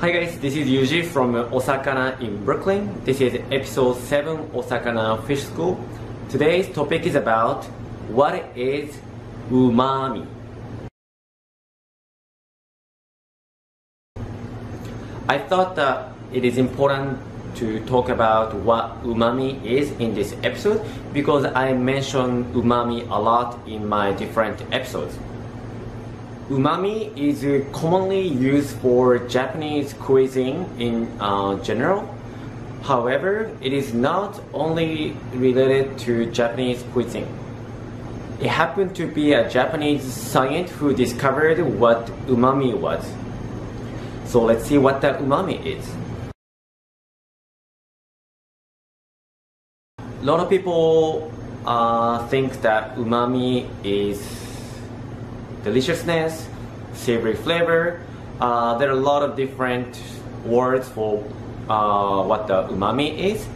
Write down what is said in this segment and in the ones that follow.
Hi guys, this is Yuji from uh, Osakana in Brooklyn. This is episode 7 Osakana Fish School. Today's topic is about what is umami. I thought that it is important to talk about what umami is in this episode because I mentioned umami a lot in my different episodes. Umami is commonly used for Japanese cuisine in uh, general. However, it is not only related to Japanese cuisine. It happened to be a Japanese scientist who discovered what umami was. So let's see what that umami is. A lot of people uh, think that umami is deliciousness, savory flavor. Uh, there are a lot of different words for uh, what the umami is,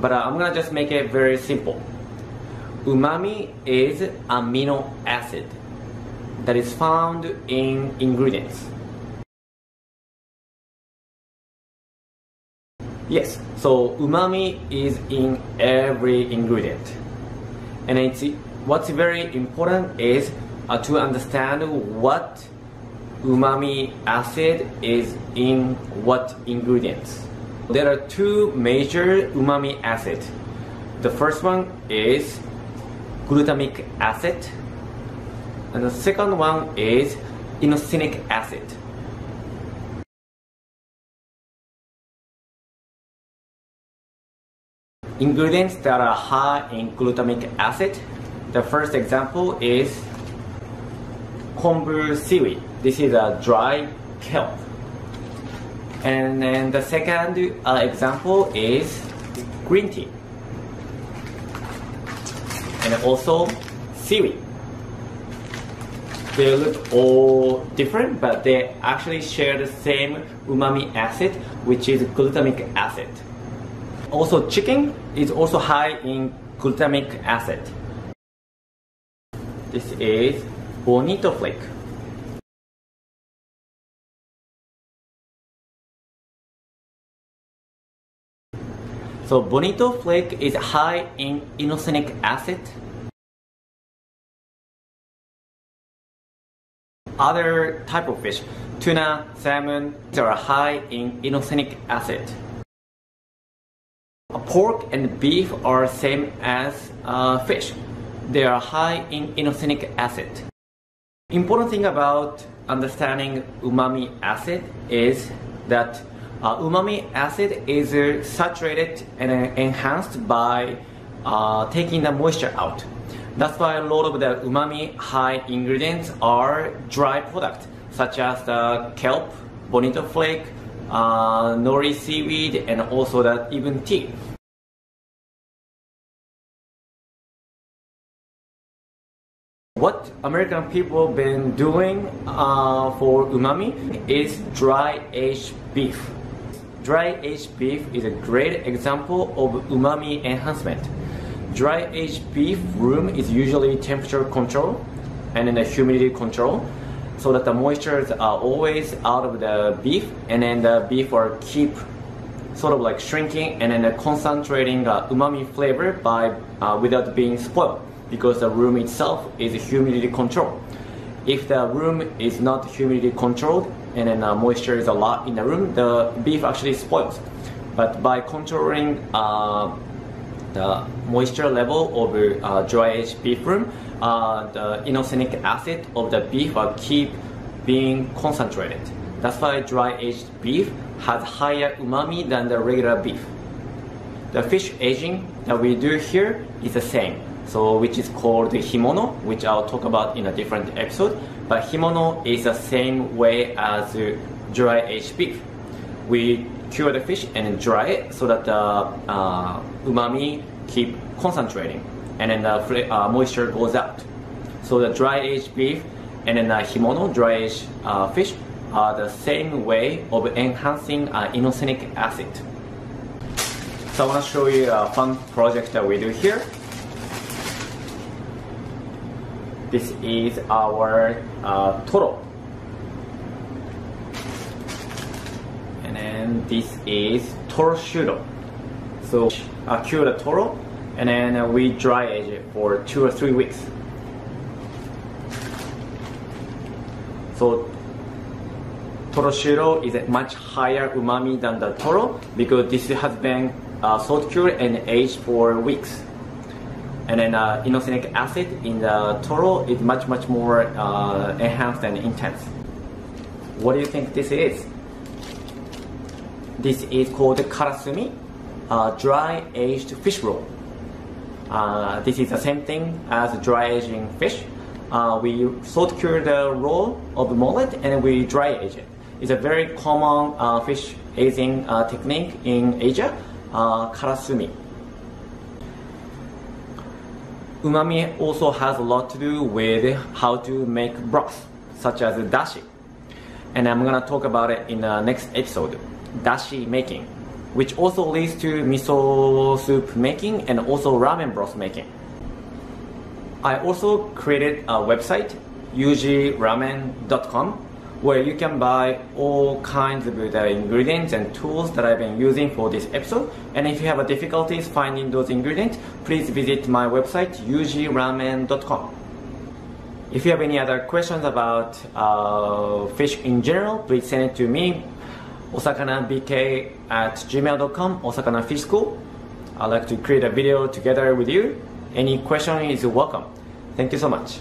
but uh, I'm gonna just make it very simple. Umami is amino acid that is found in ingredients. Yes, so umami is in every ingredient. And it's, what's very important is uh, to understand what umami acid is in what ingredients. There are two major umami acid. The first one is glutamic acid and the second one is inosinic acid. Ingredients that are high in glutamic acid. The first example is kombu seaweed. This is a dry kelp. And then the second uh, example is green tea. And also seaweed. They look all different, but they actually share the same umami acid, which is glutamic acid. Also, chicken is also high in glutamic acid. This is bonito flake. So bonito flake is high in inosinic acid. Other type of fish, tuna, salmon, they are high in inosinic acid. Pork and beef are same as uh, fish. They are high in inosinic acid. Important thing about understanding umami acid is that uh, umami acid is uh, saturated and uh, enhanced by uh, taking the moisture out. That's why a lot of the umami high ingredients are dry products such as the kelp, bonito flake, uh, nori seaweed, and also that even tea. What American people been doing uh, for umami is dry aged beef. Dry aged beef is a great example of umami enhancement. Dry aged beef room is usually temperature control and then the humidity control so that the moistures are always out of the beef and then the beef are keep sort of like shrinking and then concentrating uh, umami flavor by uh, without being spoiled because the room itself is humidity controlled. If the room is not humidity controlled and then uh, moisture is a lot in the room, the beef actually spoils. But by controlling uh, the moisture level of a uh, dry aged beef room, uh, the inosinic acid of the beef will keep being concentrated. That's why dry aged beef has higher umami than the regular beef. The fish aging that we do here is the same so which is called the himono, which I'll talk about in a different episode. But himono is the same way as dry aged beef. We cure the fish and dry it so that the uh, umami keep concentrating and then the uh, moisture goes out. So the dry aged beef and then the himono, dry aged uh, fish, are the same way of enhancing uh, inosinic acid. So I want to show you a fun project that we do here. This is our uh, toro. And then this is toroshudo. So uh, cure the toro, and then uh, we dry age it for two or three weeks. So toroshudo is a much higher umami than the toro because this has been uh, salt cured and aged for weeks. And then uh, inosinic acid in the toro is much much more uh, enhanced and intense. What do you think this is? This is called karasumi, uh, dry aged fish roll. Uh, this is the same thing as dry aging fish. Uh, we salt cure the roll of the mullet and we dry age it. It's a very common uh, fish aging uh, technique in Asia, karasumi. Umami also has a lot to do with how to make broth, such as dashi. And I'm gonna talk about it in the next episode, dashi making, which also leads to miso soup making and also ramen broth making. I also created a website, yujiramen.com, where you can buy all kinds of the ingredients and tools that I've been using for this episode. And if you have a difficulties finding those ingredients, please visit my website, yujiramen.com. If you have any other questions about uh, fish in general, please send it to me, osakanabk at gmail.com, Osakana Fish School. I'd like to create a video together with you. Any question is welcome. Thank you so much.